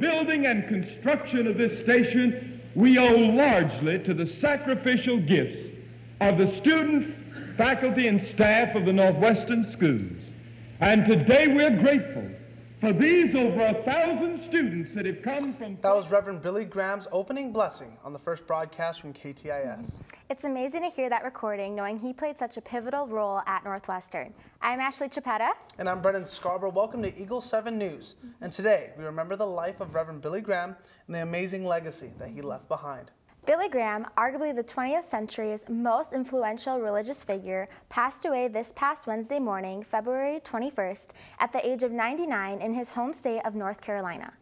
building and construction of this station we owe largely to the sacrificial gifts of the student, faculty, and staff of the Northwestern schools. And today we're grateful for these over a thousand students that have come from. That was Reverend Billy Graham's opening blessing on the first broadcast from KTIS. It's amazing to hear that recording knowing he played such a pivotal role at Northwestern. I'm Ashley Chiapetta. And I'm Brennen Scarborough. Welcome to Eagle 7 News. And today we remember the life of Reverend Billy Graham and the amazing legacy that he left behind. Billy Graham, arguably the 20th century's most influential religious figure, passed away this past Wednesday morning, February 21st, at the age of 99 in his home state of North Carolina.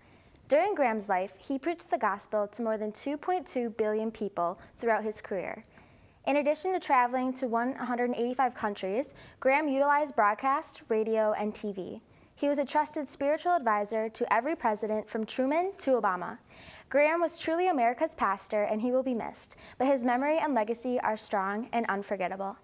During Graham's life, he preached the gospel to more than 2.2 billion people throughout his career. In addition to traveling to 185 countries, Graham utilized broadcast, radio, and TV. He was a trusted spiritual advisor to every president from Truman to Obama. Graham was truly America's pastor and he will be missed, but his memory and legacy are strong and unforgettable.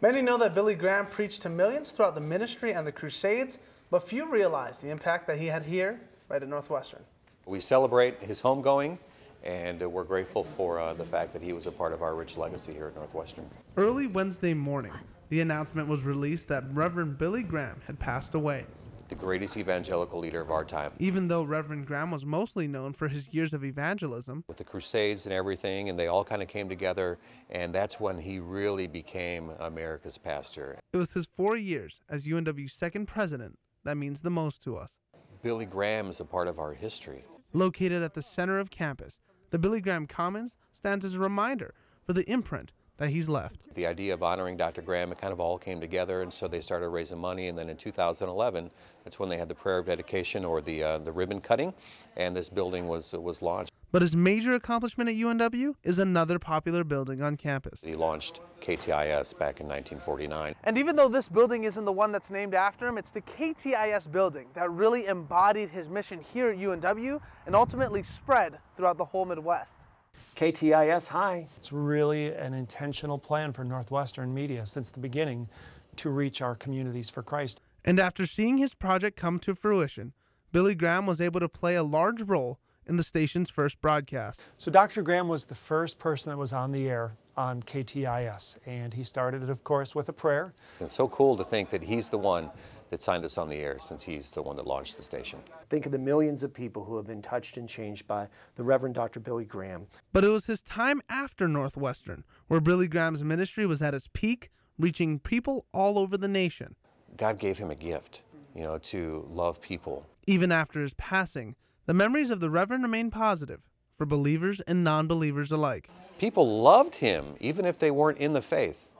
Many know that Billy Graham preached to millions throughout the ministry and the Crusades, but few realize the impact that he had here, right at Northwestern. We celebrate his homegoing, and we're grateful for uh, the fact that he was a part of our rich legacy here at Northwestern. Early Wednesday morning, the announcement was released that Reverend Billy Graham had passed away the greatest evangelical leader of our time. Even though Reverend Graham was mostly known for his years of evangelism, with the Crusades and everything, and they all kind of came together, and that's when he really became America's pastor. It was his four years as UNW's second president that means the most to us. Billy Graham is a part of our history. Located at the center of campus, the Billy Graham Commons stands as a reminder for the imprint that he's left. The idea of honoring Dr. Graham, it kind of all came together, and so they started raising money. And then in 2011, that's when they had the prayer of dedication or the uh, the ribbon cutting, and this building was was launched. But his major accomplishment at UNW is another popular building on campus. He launched KTIS back in 1949. And even though this building isn't the one that's named after him, it's the KTIS building that really embodied his mission here at UNW and ultimately spread throughout the whole Midwest. KTIS High. It's really an intentional plan for Northwestern Media since the beginning to reach our communities for Christ. And after seeing his project come to fruition, Billy Graham was able to play a large role in the station's first broadcast. So Dr. Graham was the first person that was on the air on KTIS, and he started it, of course, with a prayer. It's so cool to think that he's the one that signed us on the air since he's the one that launched the station. Think of the millions of people who have been touched and changed by the Reverend Dr. Billy Graham. But it was his time after Northwestern where Billy Graham's ministry was at its peak, reaching people all over the nation. God gave him a gift, you know, to love people. Even after his passing, the memories of the Reverend remain positive for believers and non believers alike. People loved him, even if they weren't in the faith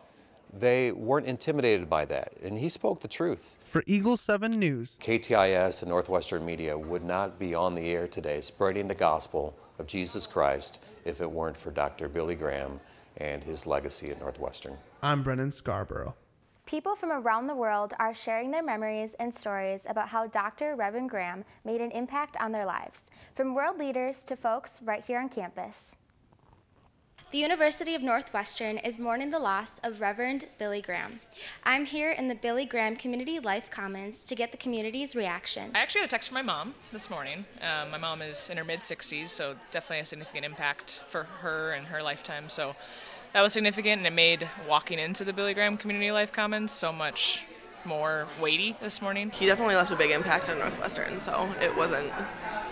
they weren't intimidated by that. And he spoke the truth. For Eagle 7 News, KTIS and Northwestern Media would not be on the air today spreading the gospel of Jesus Christ if it weren't for Dr. Billy Graham and his legacy at Northwestern. I'm Brennen Scarborough. People from around the world are sharing their memories and stories about how Dr. Reverend Graham made an impact on their lives, from world leaders to folks right here on campus. The University of Northwestern is mourning the loss of Reverend Billy Graham. I'm here in the Billy Graham Community Life Commons to get the community's reaction. I actually had a text from my mom this morning. Um, my mom is in her mid 60s, so definitely a significant impact for her and her lifetime. So that was significant, and it made walking into the Billy Graham Community Life Commons so much more weighty this morning. He definitely left a big impact on Northwestern, so it wasn't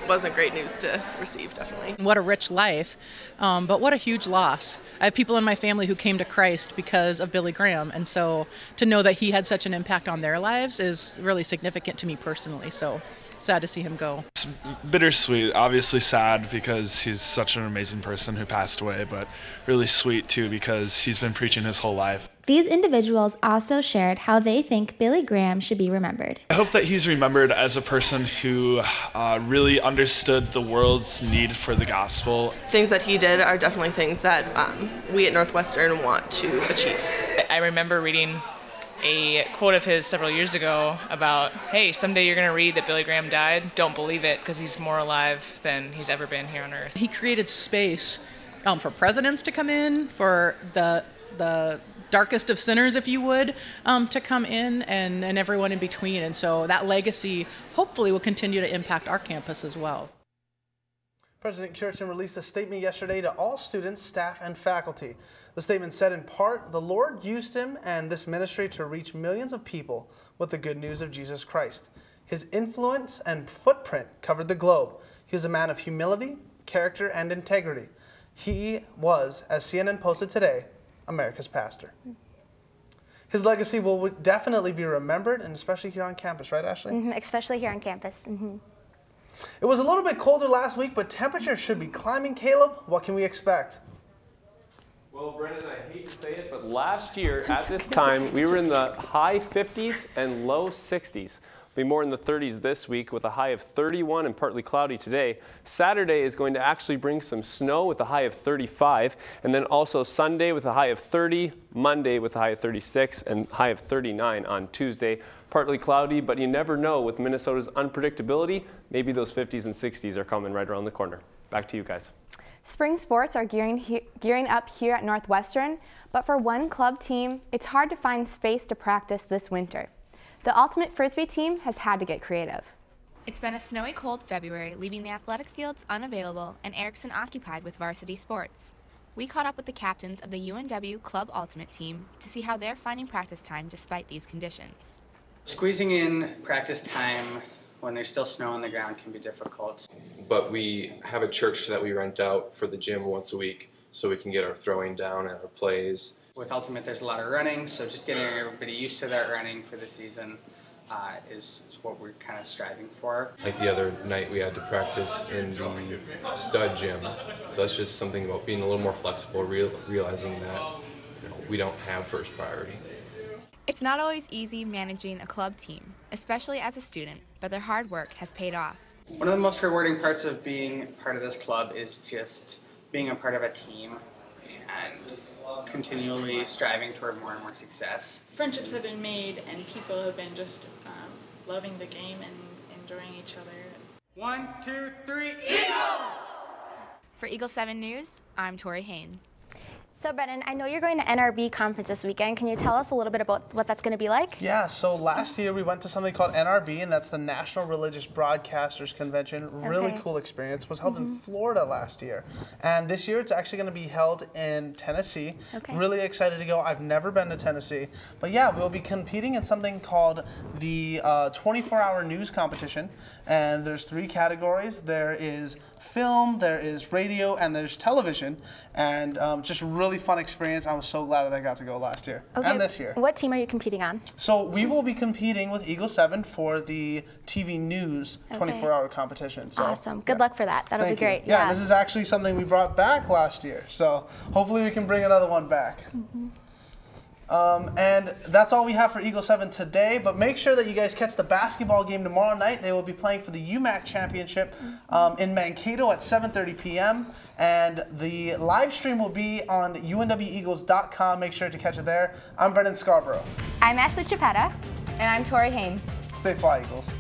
wasn't great news to receive, definitely. What a rich life, um, but what a huge loss. I have people in my family who came to Christ because of Billy Graham, and so to know that he had such an impact on their lives is really significant to me personally. So sad to see him go. It's bittersweet, obviously sad because he's such an amazing person who passed away, but really sweet too because he's been preaching his whole life. These individuals also shared how they think Billy Graham should be remembered. I hope that he's remembered as a person who uh, really understood the world's need for the gospel. Things that he did are definitely things that um, we at Northwestern want to achieve. I remember reading a quote of his several years ago about, hey, someday you're going to read that Billy Graham died. Don't believe it because he's more alive than he's ever been here on earth. He created space um, for presidents to come in, for the the darkest of sinners, if you would, um, to come in and, and everyone in between. And so that legacy hopefully will continue to impact our campus as well. President Cureton released a statement yesterday to all students, staff, and faculty. The statement said in part, the Lord used him and this ministry to reach millions of people with the good news of Jesus Christ. His influence and footprint covered the globe. He was a man of humility, character, and integrity. He was, as CNN posted today, America's pastor. His legacy will definitely be remembered, and especially here on campus, right, Ashley? Mm -hmm, especially here on campus. Mm -hmm. It was a little bit colder last week, but temperatures should be climbing. Caleb, what can we expect? Well, Brennen, I hate to say it, but last year at this time, we were in the high 50s and low 60s be more in the 30s this week with a high of 31 and partly cloudy today. Saturday is going to actually bring some snow with a high of 35, and then also Sunday with a high of 30, Monday with a high of 36, and high of 39 on Tuesday. Partly cloudy, but you never know with Minnesota's unpredictability, maybe those 50s and 60s are coming right around the corner. Back to you guys. Spring sports are gearing, gearing up here at Northwestern, but for one club team, it's hard to find space to practice this winter. The Ultimate Frisbee team has had to get creative. It's been a snowy cold February, leaving the athletic fields unavailable and Erickson occupied with varsity sports. We caught up with the captains of the UNW Club Ultimate team to see how they're finding practice time despite these conditions. Squeezing in practice time when there's still snow on the ground can be difficult. But we have a church that we rent out for the gym once a week so we can get our throwing down and our plays with Ultimate, there's a lot of running, so just getting everybody used to that running for the season uh, is, is, what we're kind of striving for. Like the other night, we had to practice in the stud gym, so that's just something about being a little more flexible, real, realizing that you know, we don't have first priority. It's not always easy managing a club team, especially as a student, but their hard work has paid off. One of the most rewarding parts of being part of this club is just being a part of a team and continually striving toward more and more success. Friendships have been made, and people have been just um, loving the game and enjoying each other. One, two, three, Eagles! For Eagle 7 News, I'm Tori Hain. So Brennen, I know you're going to NRB conference this weekend. Can you tell us a little bit about what that's going to be like? Yeah, so last year we went to something called NRB, and that's the National Religious Broadcasters Convention. Okay. Really cool experience. It was held mm -hmm. in mm-hmm. Florida last year. And this year it's actually going to be held in Tennessee. Okay. Really excited to go. I've never been to Tennessee. But yeah, we'll be competing in something called the 24-hour uh, news competition. And there's three categories. There is film, there is radio, and there's television. And um, just really fun experience. I was so glad that I got to go last year okay. and this year. What team are you competing on? So we will be competing with Eagle 7 for the TV News 24-hour competition. So, awesome. Good yeah. luck for that. That'll Thank be great. Yeah, yeah, this is actually something we brought back last year. So hopefully we can bring another one back. Mm -hmm. Um, and that's all we have for Eagle 7 today, but make sure that you guys catch the basketball game tomorrow night. They will be playing for the UMAC Championship um, in Mankato at 7.30 p.m. And the live stream will be on unweagles.com. Make sure to catch it there. I'm Brennen Scarborough. I'm Ashley Chiapetta. And I'm Tori Hain. Stay fly, Eagles.